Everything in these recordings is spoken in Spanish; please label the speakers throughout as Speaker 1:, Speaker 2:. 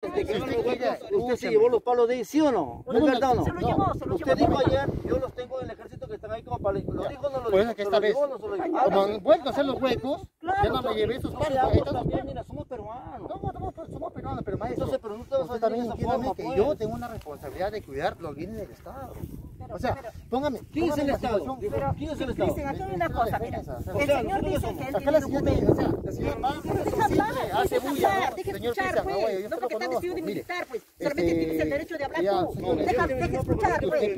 Speaker 1: Que
Speaker 2: usted
Speaker 1: los
Speaker 2: quiere,
Speaker 1: huecos, ¿Usted se llevó los palos de ahí, sí o no? ¿No es verdad o no?
Speaker 3: Se lo llevó, se lo
Speaker 1: Usted
Speaker 3: llevó.
Speaker 1: dijo ayer, yo los tengo en el ejército que están ahí como palos. ¿Lo dijo o no lo
Speaker 2: Por
Speaker 1: dijo?
Speaker 2: eso que
Speaker 1: ¿Se
Speaker 2: esta vez, como han vuelto a hacer los huecos, ya no me llevé esos palos.
Speaker 1: también, mira, somos peruanos.
Speaker 2: No, no, somos, peruanos, pero maestro,
Speaker 1: Entonces, pero no te vas a
Speaker 2: también entiéndame
Speaker 1: forma,
Speaker 2: que
Speaker 1: pues.
Speaker 2: yo tengo una responsabilidad de cuidar los bienes del Estado. O sea, póngame,
Speaker 1: ¿Quién es el Estado? ¿Quién es el Estado?
Speaker 3: Cristian, aquí hay una cosa, mira. El señor dice que él tiene
Speaker 2: la señora,
Speaker 3: documentos.
Speaker 2: o sea, la señora va,
Speaker 3: deja
Speaker 2: Señor
Speaker 3: escuchar, pues. No porque estás
Speaker 2: conozco,
Speaker 3: vestido de militar, pues. Solamente
Speaker 2: este,
Speaker 3: tienes el derecho de hablar tú. Deja, escuchar, pues.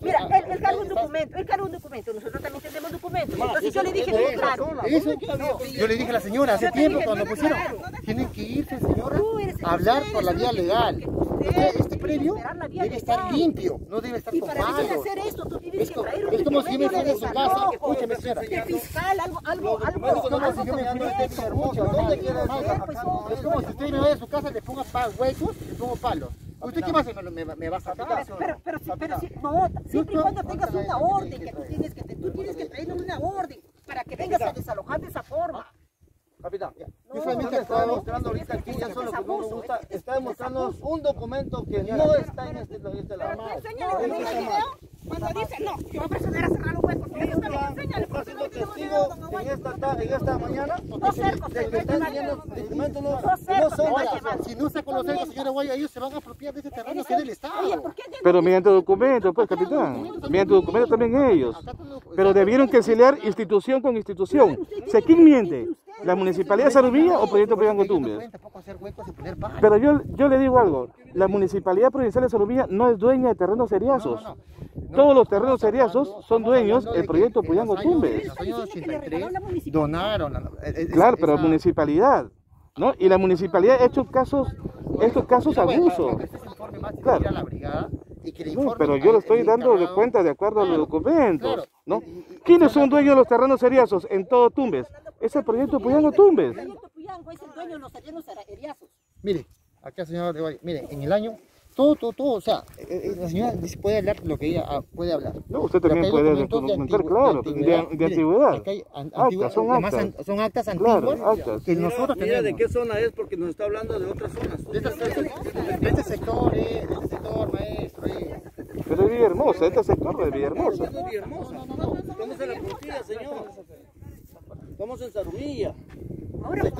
Speaker 3: Mira,
Speaker 2: ah,
Speaker 3: él, carga un documento, él carga un documento, nosotros también tenemos documentos.
Speaker 1: Ma,
Speaker 3: Entonces yo le dije
Speaker 1: eso
Speaker 3: muy
Speaker 1: es
Speaker 3: claro.
Speaker 1: persona.
Speaker 2: Eso,
Speaker 1: ¿Dónde que había
Speaker 2: yo le dije a la señora hace tiempo cuando pusieron, tienen que irse señora, a hablar por la vía legal. este previo debe estar limpio, no debe estar
Speaker 3: Y
Speaker 2: con
Speaker 3: para
Speaker 2: palos.
Speaker 3: hacer esto, tú tienes
Speaker 2: Es
Speaker 3: que traer un
Speaker 2: es como si yo me fuera
Speaker 3: de
Speaker 2: su casa, escúcheme señora.
Speaker 3: fiscal, algo, algo, algo,
Speaker 2: Es como si yo me fuera de su hermosa,
Speaker 1: ¿Dónde
Speaker 2: ¿dónde
Speaker 1: quieres
Speaker 2: quiere
Speaker 1: ver?
Speaker 3: Pues,
Speaker 2: Es como si usted me vaya a su casa, le ponga huecos y le pongo palos. ¿Usted qué más me, me, me va a sacar?
Speaker 3: Pero, pero, pero, si- pero si, no, siempre y cuando tengas una orden, que tú tienes que, tú tienes que traer una orden para que vengas a desalojar de esa forma.
Speaker 1: Capitán,
Speaker 2: Yo
Speaker 1: yo
Speaker 2: solamente
Speaker 1: está demostrando ahorita aquí, ya solo lo que no
Speaker 3: abuso,
Speaker 1: gusta,
Speaker 3: es-
Speaker 1: está
Speaker 3: es
Speaker 1: demostrándonos un documento que no está en este, este lado.
Speaker 3: Enséñale el video. Cuando dice, no, yo voy a proceder a cerrar los huecos. Enséñale,
Speaker 1: testigo en esta, ta- en esta mañana de que está
Speaker 3: cercos,
Speaker 1: enseñando
Speaker 3: cercos.
Speaker 1: documentos no, son
Speaker 2: si no saco los cerros, señora Guaya, ellos se van a apropiar de ese terreno que es del Estado.
Speaker 3: Oye, ¿por qué
Speaker 4: Pero mediante documentos, pues, capitán. Mediante documentos también ellos. Pero debieron conciliar institución con institución. O sea, ¿quién miente? ¿La Municipalidad de Sarumilla o Proyecto Proyango Tumbes?
Speaker 2: Tampoco hacer huecos y poner palos.
Speaker 4: Pero yo, yo le digo algo. La Municipalidad Provincial de Sarumilla no es dueña de terrenos seriazos.
Speaker 2: No, no, no.
Speaker 4: Todos los terrenos seriazos son dueños del Proyecto
Speaker 2: en
Speaker 4: Puyango
Speaker 2: los años-
Speaker 4: Tumbes.
Speaker 2: En los años
Speaker 3: Está diciendo que le
Speaker 2: 83
Speaker 3: regaló la municipalidad.
Speaker 2: donaron. la- es-
Speaker 4: Claro, pero la
Speaker 2: esa-
Speaker 4: municipalidad, ¿no? Y la municipalidad ha hecho casos, estos casos
Speaker 2: Pero bueno,
Speaker 4: abuso.
Speaker 2: para que usted se informe más, tiene
Speaker 4: Claro. No, pero yo le estoy dando de cuenta de acuerdo a los documentos,
Speaker 2: claro.
Speaker 4: ¿no? ¿Quiénes son dueños de los terrenos seriazos en todo Tumbes? Es el proyecto Puyango Tumbes.
Speaker 3: El proyecto Puyango es el dueño de los terrenos.
Speaker 2: Mire, acá señora de mire, en el año, todo, todo, todo, o sea, eh, eh, la señora puede hablar lo que ella ah, puede hablar.
Speaker 4: No, usted también puede documentar, claro,
Speaker 2: de antigüedad.
Speaker 4: son actas.
Speaker 2: antiguas
Speaker 4: actas.
Speaker 2: que nosotros
Speaker 1: Mira de
Speaker 2: tenemos.
Speaker 1: qué zona es porque nos está hablando de otras zonas.
Speaker 2: De este, sector, eh, de este sector, maestro.
Speaker 4: Pero es Villahermosa, este sector de Villahermosa.
Speaker 1: Eso es Villahermosa. Estamos en la puntilla, señor. Estamos en Sarumilla.
Speaker 3: Ahora, por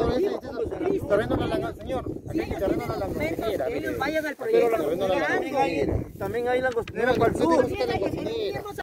Speaker 2: terreno de la señor,
Speaker 3: Si
Speaker 2: aquí
Speaker 3: ellos
Speaker 2: terreno de
Speaker 3: tienen
Speaker 2: la
Speaker 3: ellos vayan al
Speaker 1: Pero
Speaker 3: proyecto.
Speaker 1: la, también, hay, también hay langostinera para el sur.
Speaker 2: Tiene- tiene-